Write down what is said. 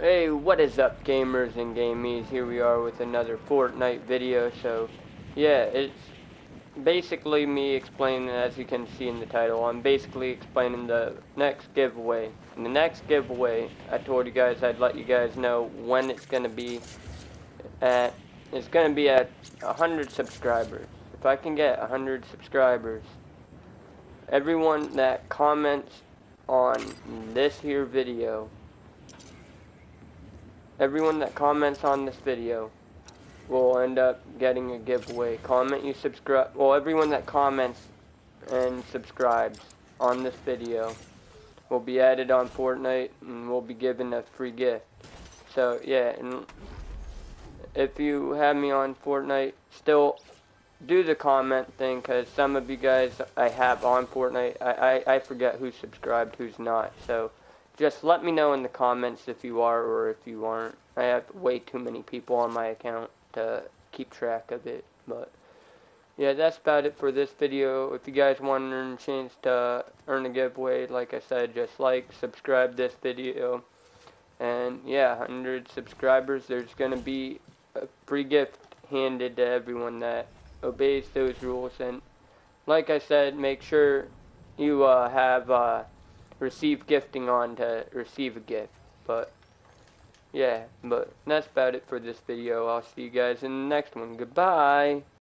Hey, what is up gamers and gamies? Here we are with another Fortnite video. So, yeah, it's basically me explaining, as you can see in the title, I'm basically explaining the next giveaway. And the next giveaway, I told you guys I'd let you guys know when it's going to be at, it's going to be at 100 subscribers. If I can get 100 subscribers, everyone that comments on this here video Everyone that comments on this video will end up getting a giveaway. Comment you subscribe. Well, everyone that comments and subscribes on this video will be added on Fortnite and will be given a free gift. So, yeah, and if you have me on Fortnite, still do the comment thing because some of you guys I have on Fortnite, I, I, I forget who's subscribed, who's not. So, just let me know in the comments if you are or if you aren't. I have way too many people on my account to keep track of it. But yeah, that's about it for this video. If you guys want a chance to earn a giveaway, like I said, just like, subscribe this video. And yeah, 100 subscribers, there's going to be a free gift handed to everyone that obeys those rules. And like I said, make sure you uh, have... Uh, receive gifting on to receive a gift. But, yeah, but that's about it for this video. I'll see you guys in the next one. Goodbye!